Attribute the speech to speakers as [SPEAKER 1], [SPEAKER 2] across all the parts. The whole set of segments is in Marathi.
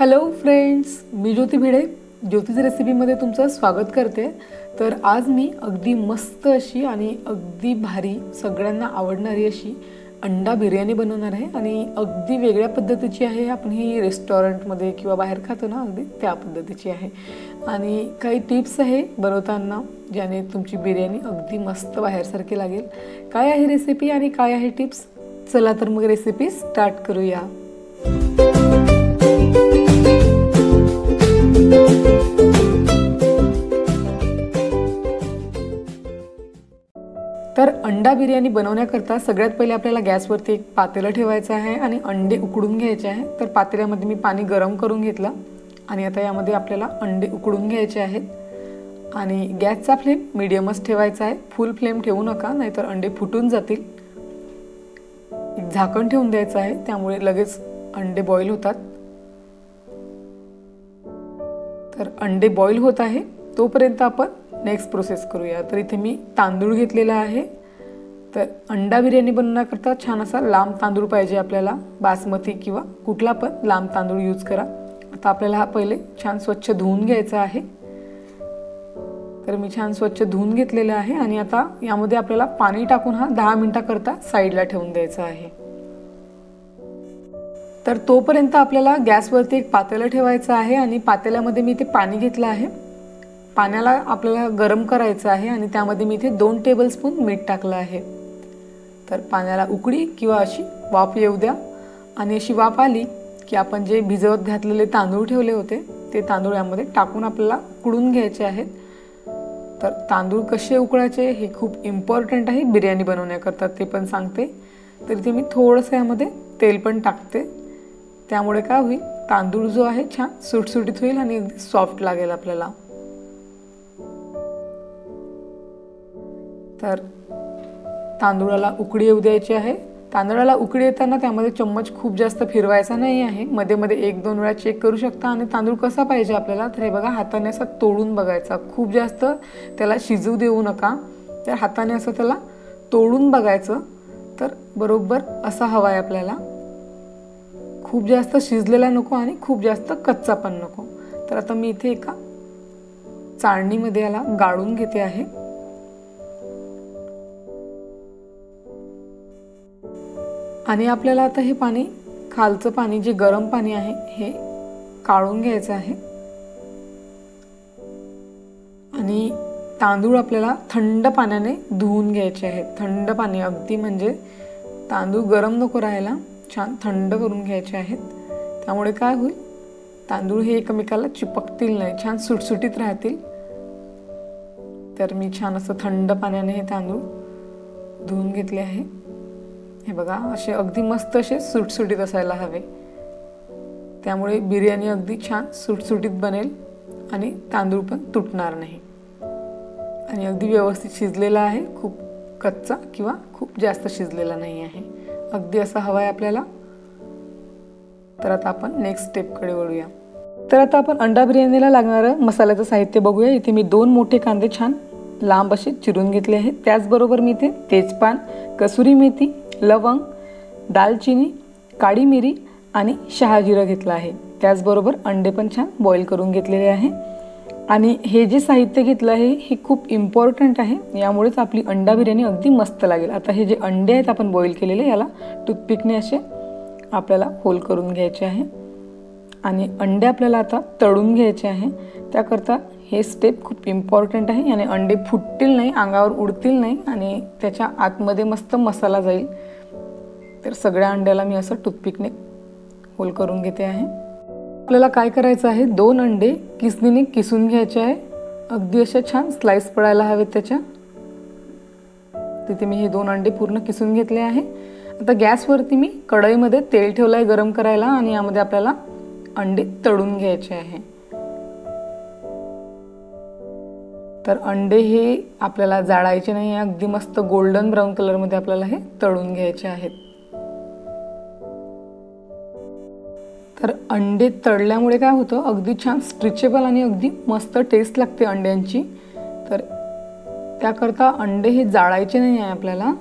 [SPEAKER 1] हॅलो फ्रेंड्स मी ज्योती भिडे. ज्योतीज रेसिपीमध्ये तुमचं स्वागत करते. तर आज मी अगदी मस्त अशी आणि अगदी भारी सगळ्यांना आवडणारी अशी अंडा बिर्याणी बनवणार आहे. आणि अगदी वेगळ्या पद्धतीची आहे. आपण ही रेस्टॉरंटमध्ये किंवा बाहेर खातो ना अगदी त्या पद्धतीची आहे. आणि काही टिप्स आहे बनवताना ज्याने तुमची बिर्याणी अगदी मस्त बाहेरसारखी लागेल. काय आहे रेसिपी आणि काय आहे टिप्स चला तर मग रेसिपी स्टार्ट करूया. तर अंडा बिर्याणी बनवण्याकरता सगळ्यात पहिले आपल्याला गॅसवरती एक पातेलं ठेवायचं आहे आणि अंडे उकडून घ्यायचे आहे. तर पातेल्यामध्ये मी पाणी गरम करून घेतलं आणि आता यामध्ये आपल्याला अंडे उकडून घ्यायचे आहेत. आणि गॅसचा फ्लेम मिडियमच ठेवायचा आहे. फुल फ्लेम ठेवू नका नाहीतर अंडे फुटून जातील. एक झाकण ठेवून द्यायचं आहे त्यामुळे लगेच अंडे बॉईल होतात. तर अंडे बॉईल होत आहे. तोपर्यंत आपण नेक्स्ट प्रोसेस करूया. तर इथे मी तांदूळ घेतलेला आहे. तर अंडा बिर्याणी बनवण्याकरता छान असा लांब तांदूळ पाहिजे आपल्याला. बासमती किंवा कुठला पण लांब तांदूळ यूज करा. आता आपल्याला हा पहिले छान स्वच्छ धुवून घ्यायचा आहे. तर मी छान स्वच्छ धुवून घेतलेला आहे आणि आता यामध्ये आपल्याला पाणी टाकून हा दहा मिनटाकरता साईडला ठेवून द्यायचा आहे. तर तोपर्यंत आपल्याला गॅसवरती एक पातेलं ठेवायचं आहे आणि पातेल्यामध्ये मी इथे पाणी घेतलं आहे. पाण्याला आपल्याला गरम करायचं आहे आणि त्यामध्ये मी इथे दोन टेबलस्पून मीठ टाकलं आहे. तर पाण्याला उकळी किंवा अशी वाफ येऊ द्या. आणि अशी वाफ आली की आपण जे भिजवत घातलेले तांदूळ ठेवले होते ते तांदूळ यामध्ये टाकून आपल्याला उकडून घ्यायचे आहेत. तर तांदूळ कसे उकळायचे हे खूप इम्पॉर्टंट आहे. बिर्याणी बनवण्याकरता ते पण सांगते. तर इथे मी थोडंसं यामध्ये तेल पण टाकते. त्यामुळे काय होईल? तांदूळ जो आहे छान सुटसुटीत होईल आणि अगदी सॉफ्ट लागेल आपल्याला. तर तांदूळाला उकडी येऊ द्यायची आहे. तांदळाला उकडी येताना त्यामध्ये चम्मच खूप जास्त फिरवायचा नाही आहे. मध्ये मध्ये एक दोन वेळा चेक करू शकता आणि तांदूळ कसा पाहिजे आपल्याला? तर हे बघा हाताने असा तोडून बघायचा. खूप जास्त त्याला शिजू देऊ नका. तर हाताने असं त्याला तोडून बघायचं. तर बरोबर असा हवा आहे आपल्याला. खूप जास्त शिजलेला नको आणि खूप जास्त कच्चा पण नको. तर आता मी इथे एका चाळणीमध्ये याला गाळून घेते आहे. आणि आपल्याला आता हे पाणी खालचं पाणी जे गरम पाणी आहे हे काढून घ्यायचं आहे. आणि तांदूळ आपल्याला थंड पाण्याने धुवून घ्यायचे आहेत. थंड पाणी अगदी म्हणजे तांदूळ गरम नको राहायला. छान थंड करून घ्यायचे आहेत. त्यामुळे काय होईल? तांदूळ हे एकमेकाला चिपकतील नाही छान सुटसुटीत राहतील. तर मी छान असं थंड पाण्याने हे तांदूळ धुवून घेतले आहे. हे बघा असे अगदी मस्त असे सुटसुटीत असायला हवे. त्यामुळे बिर्याणी अगदी छान सुटसुटीत बनेल आणि तांदूळ पण तुटणार नाही. आणि अगदी व्यवस्थित शिजलेला आहे खूप कच्चा किंवा खूप जास्त शिजलेला नाही आहे. अगदी असा हवा आहे आपल्याला. तर आता आपण नेक्स्ट स्टेपकडे वळूया. तर आता आपण अंडा बिर्याणीला लागणारं मसाल्याचं साहित्य बघूया. इथे मी दोन मोठे कांदे छान लांब असे चिरून घेतले आहेत. त्याचबरोबर मी इथे तेजपान कसुरी मेथी लवंग दालचिनी काळी मिरी आणि शहाजिरं घेतलं आहे. त्याचबरोबर अंडे पण छान बॉईल करून घेतलेले आहे. आणि हे जे साहित्य घेतलं आहे हे खूप इम्पॉर्टंट आहे. यामुळेच आपली अंडा बिर्याणी अगदी मस्त लागेल. आता हे जे अंडे आहेत आपण बॉईल केलेले याला टूथपिकने असे आपल्याला होल करून घ्यायचे आहे. आणि अंडे आपल्याला आता तळून घ्यायचे आहे. त्याकरता हे स्टेप खूप इम्पॉर्टंट आहे. आणि अंडे फुटतील नाही अंगावर उडतील नाही आणि त्याच्या आतमध्ये मस्त मसाला जाईल. तर सगळ्या अंड्याला मी असं टूथपिकने होल करून घेते आहे. आपल्याला काय करायचं आहे? दोन अंडे किसनीने किसून घ्यायचे आहे. अगदी अशा छान स्लाइस पडायला हवेत त्याच्या. तिथे मी हे दोन अंडे पूर्ण किसून घेतले आहे. आता गॅसवरती मी कढईमध्ये तेल ठेवलं आहे गरम करायला आणि यामध्ये आपल्याला अंडे तळून घ्यायचे आहे. तर अंडे हे आपल्याला जाळायचे नाही अगदी मस्त गोल्डन ब्राऊन कलरमध्ये आपल्याला हे तळून घ्यायचे आहेत. तर अंडे तळल्यामुळे काय होतं? अगदी छान स्ट्रिचेबल आणि अगदी मस्त टेस्ट लागते अंड्यांची. तर त्याकरता अंडे हे जाळायचे नाही आहे आपल्याला.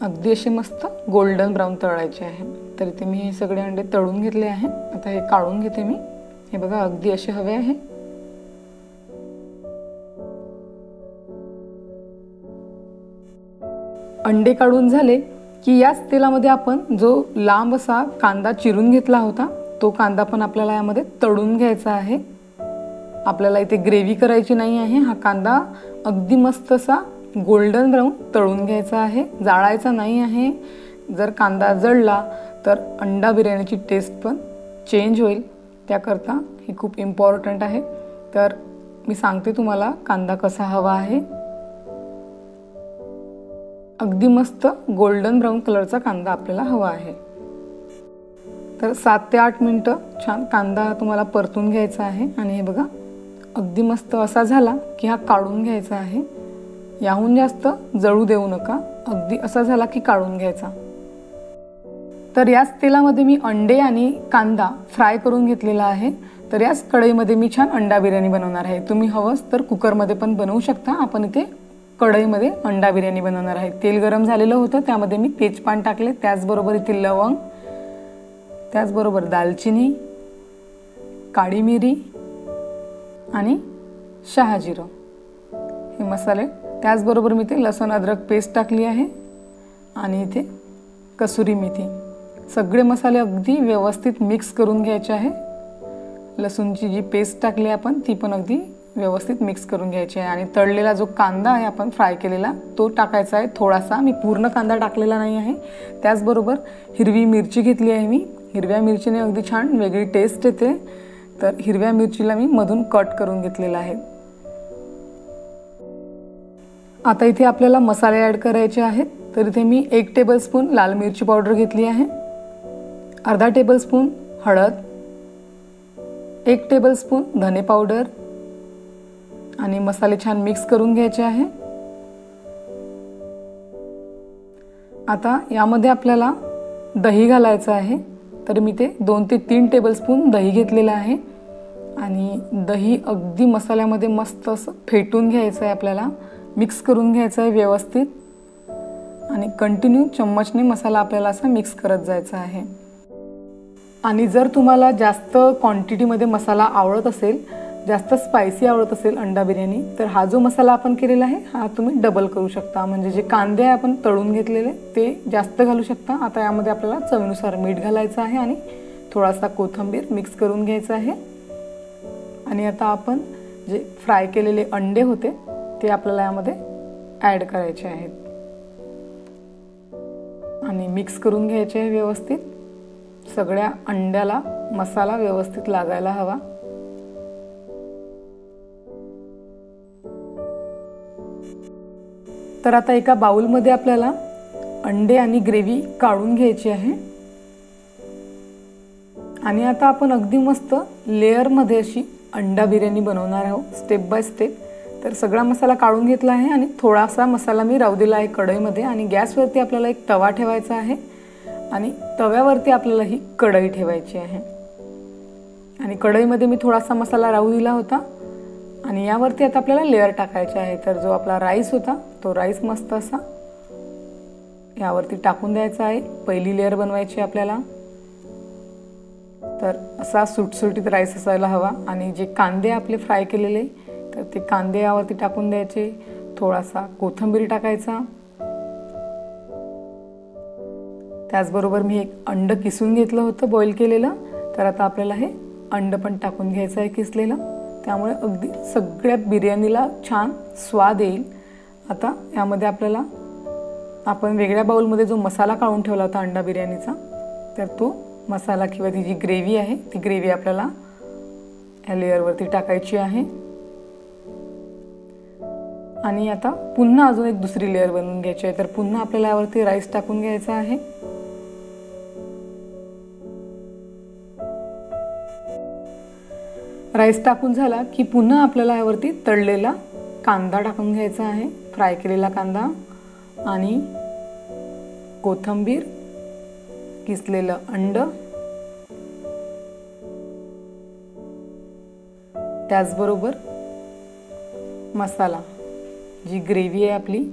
[SPEAKER 1] अगदी असे मस्त गोल्डन ब्राऊन तळायचे आहे. तर इथे मी हे सगळे अंडे तळून घेतले आहे. आता हे काढून घेते मी. हे बघा अगदी असे हवे आहे. अंडे काढून झाले की याच तेलामध्ये आपण जो लांब असा कांदा चिरून घेतला होता तो कांदा पण आपल्याला यामध्ये तळून घ्यायचा आहे. आपल्याला इथे ग्रेव्ही करायची नाही आहे. हा कांदा अगदी मस्त असा गोल्डन ब्राऊन तळून घ्यायचा आहे. जाळायचा नाही आहे. जर कांदा जळला तर अंडा बिर्याणीची टेस्ट पण चेंज होईल. त्याकरता हे खूप इम्पॉर्टंट आहे. तर मी सांगते तुम्हाला कांदा कसा हवा आहे. अगदी मस्त गोल्डन ब्राऊन कलरचा कांदा आपल्याला हवा आहे. तर सात ते आठ मिनटं छान कांदा तुम्हाला परतून घ्यायचा आहे. आणि हे बघा अगदी मस्त असा झाला की हा काढून घ्यायचा आहे. याहून जास्त जळू देऊ नका. अगदी असा झाला की काढून घ्यायचा. तर याच तेलामध्ये मी अंडे आणि कांदा फ्राय करून घेतलेला आहे. तर याच कढईमध्ये मी छान अंडा बिर्याणी बनवणार आहे. तुम्ही हवंच तर कुकरमध्ये पण बनवू शकता. आपण इथे कढईमध्ये अंडा बिर्याणी बनवणार आहे. तेल गरम झालेलं होतं त्यामध्ये मी तेजपान टाकले. त्याचबरोबर इथे लवंग त्याचबरोबर दालचिनी काळी मिरी आणि शहाजिरं. हे मसाले त्याचबरोबर मी ते लसूण अद्रक पेस्ट टाकली आहे आणि इथे कसुरी मेथी. सगळे मसाले अगदी व्यवस्थित मिक्स करून घ्यायचे आहे. लसूणची जी पेस्ट टाकली आपण ती पण अगदी व्यवस्थित मिक्स करून घ्यायची आहे. आणि तळलेला जो कांदा आहे आपण फ्राय केलेला तो टाकायचा आहे. थोडासा मी पूर्ण कांदा टाकलेला नाही आहे. त्याचबरोबर हिरवी मिरची घेतली आहे मी. हिरव्या मिरचीने अगदी छान वेगळी टेस्ट येते. तर हिरव्या मिरचीला मी मधून कट करून घेतलेला आहे. आता इथे आपल्याला मसाले ॲड करायचे आहेत. तर इथे मी एक टेबलस्पून लाल मिरची पावडर घेतली आहे. अर्धा टेबलस्पून हळद. एक टेबलस्पून धने पावडर आणि मसाले छान मिक्स करून घ्यायचे आहे. आता यामध्ये आपल्याला दही घालायचं आहे. तर मी ते दोन ते तीन टेबलस्पून दही घेतलेलं आहे. आणि दही अगदी मसाल्यामध्ये मस्त असं फेटून घ्यायचं आहे आपल्याला. मिक्स करून घ्यायचं आहे व्यवस्थित. आणि कंटिन्यू चम्मचने मसाला आपल्याला असा मिक्स करत जायचा आहे. आणि जर तुम्हाला जास्त क्वांटिटीमध्ये मसाला आवडत असेल जास्त स्पायसी आवडत असेल अंडा बिर्याणी तर हा जो मसाला आपण केलेला आहे हा तुम्ही डबल करू शकता. म्हणजे जे कांदे आहे आपण तळून घेतलेले ते जास्त घालू शकता. आता यामध्ये आपल्याला चवीनुसार मीठ घालायचं आहे आणि थोडासा कोथिंबीर मिक्स करून घ्यायचं आहे. आणि आता आपण जे फ्राय केलेले अंडे होते ते आपल्याला यामध्ये ॲड करायचे आहेत. आणि मिक्स करून घ्यायचे आहे व्यवस्थित. सगळ्या अंड्याला मसाला व्यवस्थित लागायला हवा. तर आता एका बाउलमध्ये आपल्याला अंडे आणि ग्रेव्ही काढून घ्यायची आहे. आणि आता आपण अगदी मस्त लेअरमध्ये अशी अंडा बिर्याणी बनवणार आहोत स्टेप बाय स्टेप तर सगळा मसाला काढून घेतला आहे आणि थोडासा मसाला मी राहू दिला आहे कढईमध्ये आणि गॅसवरती आपल्याला एक तवा ठेवायचा आहे आणि तव्यावरती आपल्याला ही कढई ठेवायची आहे. आणि कढईमध्ये मी थोडासा मसाला राहू दिला होता. आणि यावरती आता आपल्याला लेअर टाकायचे आहे. तर जो आपला राईस होता तो राईस मस्त असा यावरती टाकून द्यायचा आहे. पहिली लेअर बनवायची आपल्याला. तर असा सुटसुटीत राईस असायला हवा. आणि जे कांदे आपले फ्राय केलेले तर ते कांदे यावरती टाकून द्यायचे. थोडासा कोथिंबीर टाकायचा. त्याचबरोबर मी एक अंड किसून घेतलं होतं बॉईल केलेलं. तर आता आपल्याला हे अंड पण टाकून घ्यायचं आहे किसलेलं. त्यामुळे अगदी सगळ्या बिर्याणीला छान स्वाद येईल. आता यामध्ये आपल्याला आपण वेगळ्या बाऊलमध्ये जो मसाला काढून ठेवला होता अंडा बिर्याणीचा तर तो मसाला किंवा ती जी ग्रेव्ही आहे ती ग्रेव्ही आपल्याला या लेअरवरती टाकायची आहे. आणि आता पुन्हा अजून एक दुसरी लेअर बनवून घ्यायची आहे. तर पुन्हा आपल्याला यावरती राईस टाकून घ्यायचा आहे. राईस टाकून झाला की पुन्हा आपल्याला यावरती तळलेला कांदा टाकून घ्यायचा आहे. फ्राय केलेला कांदा आणि कोथंबीर किसलेलं अंड. त्याचबरोबर मसाला जी ग्रेव्ही आहे आपली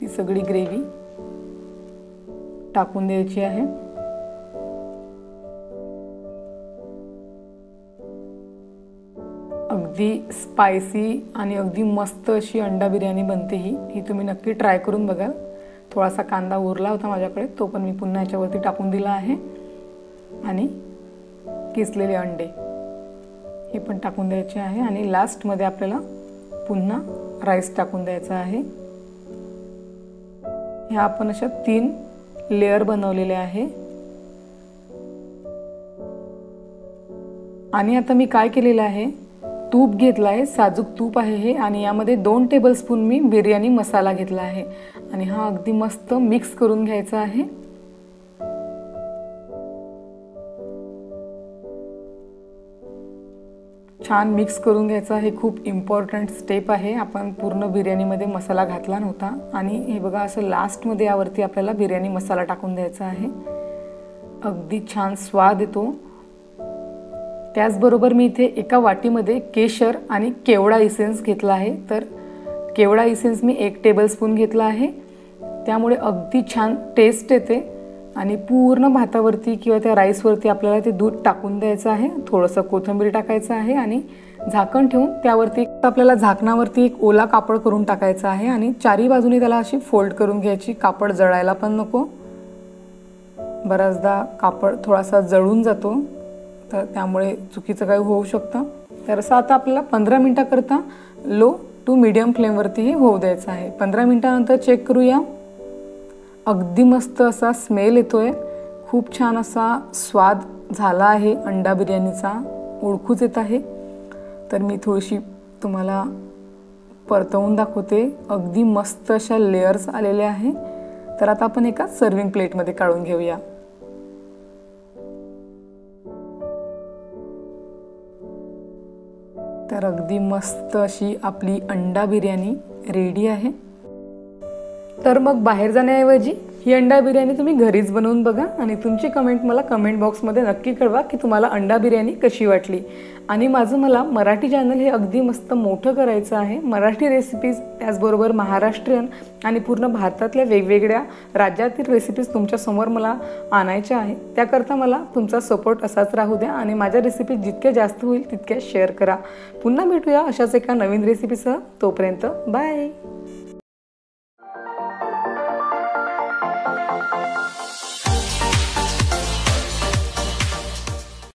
[SPEAKER 1] ती सगळी ग्रेव्ही टाकून द्यायची आहे. अगदी स्पायसी आणि अगदी मस्त अशी अंडा बिर्याणी बनते ही. ही तुम्ही नक्की ट्राय करून बघाल. थोडासा कांदा उरला होता माझ्याकडे तो पण मी पुन्हा याच्यावरती टाकून दिला आहे. आणि किसलेले अंडे हे पण टाकून द्यायचे आहे. आणि लास्टमध्ये आपल्याला पुन्हा राईस टाकून द्यायचा आहे. ह्या आपण अशा तीन लेअर बनवलेले आहे. आणि आता मी काय केलेलं आहे? तूप घेतलं आहे साजूक तूप आहे हे आणि यामध्ये दोन टेबलस्पून मी बिर्याणी मसाला घेतला आहे. आणि हा अगदी मस्त मिक्स करून घ्यायचा आहे. छान मिक्स करून घ्यायचा हे खूप इम्पॉर्टंट स्टेप आहे. आपण पूर्ण बिर्याणीमध्ये मसाला घातला नव्हता. आणि हे बघा असं लास्टमध्ये यावरती आपल्याला बिर्याणी मसाला टाकून द्यायचा आहे. अगदी छान स्वाद येतो. त्याचबरोबर मी इथे एका वाटीमध्ये केशर आणि केवडा इसेन्स घेतला आहे. तर केवडा इसेन्स मी एक टेबलस्पून घेतला आहे. त्यामुळे अगदी छान टेस्ट येते. आणि पूर्ण भातावरती किंवा त्या राईसवरती आपल्याला ते दूध टाकून द्यायचं आहे. थोडंसं कोथिंबीर टाकायचं आहे आणि झाकण ठेवून त्यावरती आपल्याला झाकणावरती एक ओला कापड करून टाकायचं आहे आणि चारी बाजूने त्याला अशी फोल्ड करून घ्यायची. कापड जळायला पण नको. बऱ्याचदा कापड थोडासा जळून जातो. तर त्यामुळे चुकीचं काही होऊ शकतं. तर असं आता आपल्याला पंधरा मिनटाकरता लो टू मिडियम फ्लेमवरती हे होऊ द्यायचं आहे. पंधरा मिनटानंतर चेक करूया. अगदी मस्त असा स्मेल येतोय. खूप छान असा स्वाद झाला आहे अंडा बिर्याणीचा. ओळखूच येत आहे. तर मी थोडीशी तुम्हाला परतवून दाखवते. अगदी मस्त अशा लेअर्स आलेल्या आहे. तर आता आपण एका सर्विंग प्लेटमध्ये काढून घेऊया. तर अगदी मस्त अशी आपली अंडा बिर्याणी रेडी आहे. तर मग बाहेर जाण्याऐवजी ही अंडा बिर्याणी तुम्ही घरीच बनवून बघा आणि तुमची कमेंट मला कमेंट बॉक्समध्ये नक्की कळवा की तुम्हाला अंडा बिर्याणी कशी वाटली. आणि माझं मला मराठी चॅनल हे अगदी मस्त मोठं करायचं आहे. मराठी रेसिपीज त्याचबरोबर महाराष्ट्रीयन आणि पूर्ण भारतातल्या वेगवेगळ्या राज्यातील रेसिपीज तुमच्यासमोर मला आणायच्या आहे. त्याकरता मला तुमचा सपोर्ट असाच राहू द्या आणि माझ्या रेसिपीज जितक्या जास्त होईल तितक्या शेअर करा. पुन्हा भेटूया अशाच एका नवीन रेसिपीसह तोपर्यंत बाय